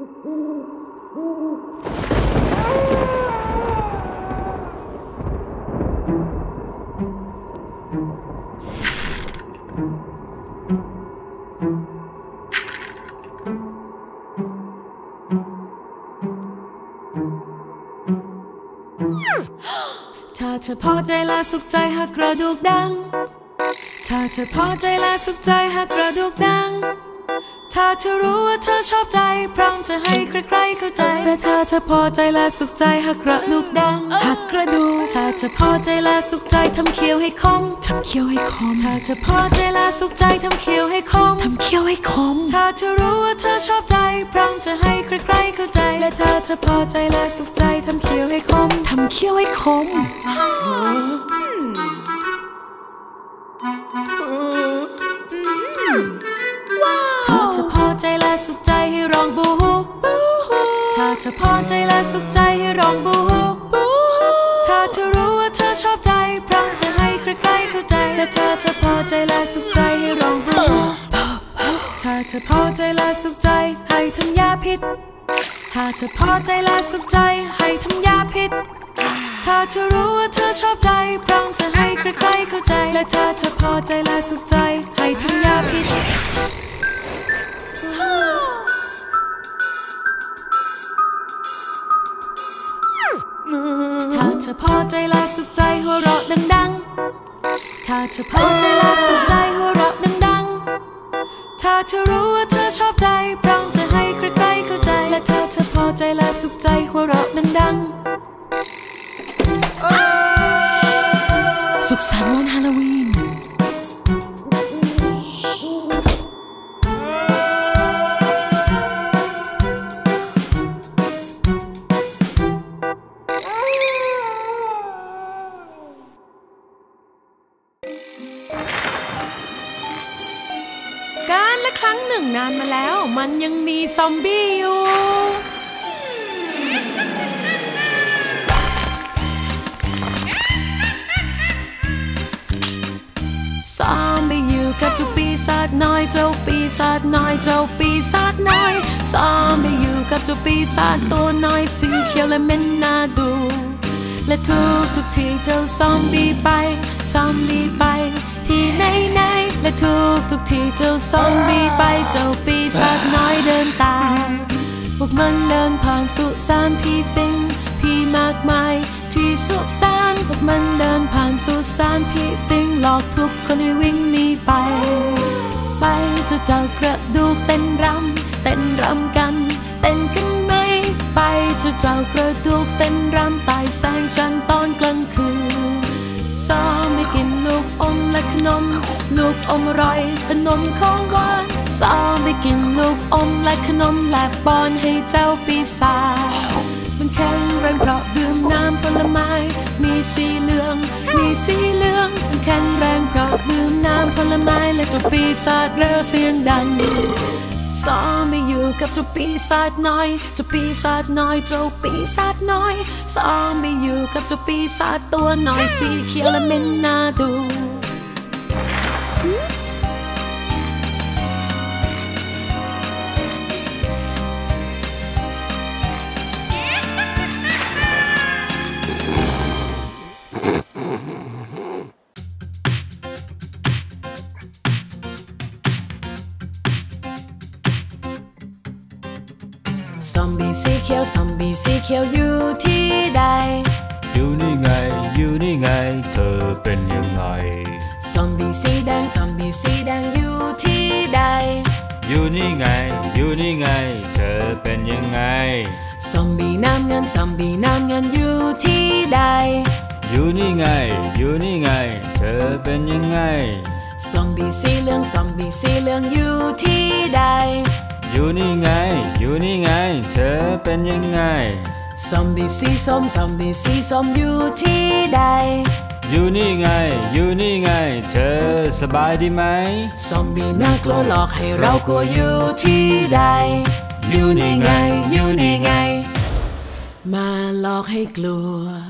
ถ้าเธอพอใจและสุขใจหากกระดูกดัง ถ้าเธอพอใจและสุขใจหากกระดูกดังาเธอรู้ว่าเธอชอบใจ พร้อมจะให้ใครๆเข้าใจและถ้าเธอพอใจและสุขใจหากกระดูกดังหักกระดูกถ้าเธอพอใจและสุขใจทำเคี้ยวให้คมทำเคี้ยวให้คมถ้าเธอพอใจและสุขใจทำเคี้ยวให้คมทำเคี้ยวให้คมถ้าเธอรู้ว่าเธอชอบใจ พร้อมจะให้ใครๆเข้าใจและถ้าเธอพอใจและสุขใจทำเคี้ยวให้คมทำเคี้ยวให้คมถ้ ร้องบูฮูบูถ้าเธอพอใจและสุขใจให้ร้องบูฮูบูถ้าเธอรู้ว่าเธอชอบใจพร้อมจะให้ใครๆเข้าใจและถ้าเธอพอใจและสุขใจให้ร้องบูฮูถ้าเธอพอใจและสุขใจให้ทำยาพิษ ถ้าเธอพอใจและสุขใจให้ทำยาพิษถ้าเธอรู้ว่าเธอชอบใจพร้อมจะให้ใครๆเข้าใจ และถ้าเธอพอใจและสุขใจให้ทำยาพิษ เธอพอใจและสุขใจหัวเราะดังๆ ถ้าเธอพอใจและสุขใจหัวเราะดังๆ ถ้าเธอรู้ว่าเธอชอบใจพร้อมจะให้ใครๆเข้าใจ และถ้าเธอพอใจและสุขใจหัวเราะดังๆ สุขสันต์วันฮาโลวีน งหนึ่งนานมาแล้ว มันยังมีซอมบี้อยู่ซอมบี้อยู่กับเจ้าปีศาจน้อยเจ้าปีศาจน้อยเจ้าปีศาจน้อยซอมบี้อยู่กับเจ้าปีศาจตัวน้อยสีเขียวและเหม็นน่าดู และทุกทุกทีเจ้าซอมบี้ไปซอมบี้ไปที่ไหนไหน และทุกทุกทีเจ้าซอมบี้ไปเจ้าปีศาจน้อยเดินตามพวกมันเดินผ่านสุสานพี่สิงพี่มากมายที่สุสานพวกมันเดินผ่านสุสานพี่สิงหลอกทุกคนให้วิ่งหนีไป ไปเจะเจ้ากระดูกเต้นรำเต้นรำกันเต้นกันไหมไปเจะเจ้ากระดูกเต้นรำใต้แสงจันทร์ตอนกลางคืน ซ้อมไม่กินลูกอมและขนม ลูกอมอร่อยขนมของหวานซ้อมไม่กินลูกอมและขนมและป้อนให้เจ้าปีศาจมันแข็งแรงเพราะดื่มน้ำผลไม้ มีสีเหลือง มีสีเหลือง มันแข็งแรงเพราะดื่มน้ำผลไม้และเจ้าปีศาจเร็วเสียงดัง ซ้อมไม่อยู่กับเจ้าปีศาจน้อยเจ้าปีศาจน้อยเจ้าปีศาจน้อยซ้อมไม่อยู่กับเจ้าปีศาจตัวน้อยสีเขียวและเม็นน่าดู ซอมบี้สีเขียวซอมบี้สีเขียวอยู่ที่ใด อยู่นี่ไง อยู่นี่ไง เธอเป็นยังไง ซอมบี้สีแดงซอมบี้สีแดงอยู่ที่ใด อยู่นี่ไง อยู่นี่ไง เธอเป็นยังไง ซอมบี้น้ำเงินซอมบี้น้ำเงินอยู่ที่ใด อยู่นี่ไง อยู่นี่ไง เธอเป็นยังไง ซอมบี้สีเหลืองซอมบี้สีเหลืองอยู่ที่ใด อยู่นี่ไง อยู่นี่ไง เธอเป็นยังไงซอมบี้สีส้มซอมบี้สีส้มอยู่ที่ใด อยู่นี่ไง อยู่นี่ไง เธอสบายดีไหมซอมบี้น่ากลัวหลอกให้เรากลัวอยู่ที่ใด อยู่นี่ไง อยู่นี่ไง มาหลอกให้กลัว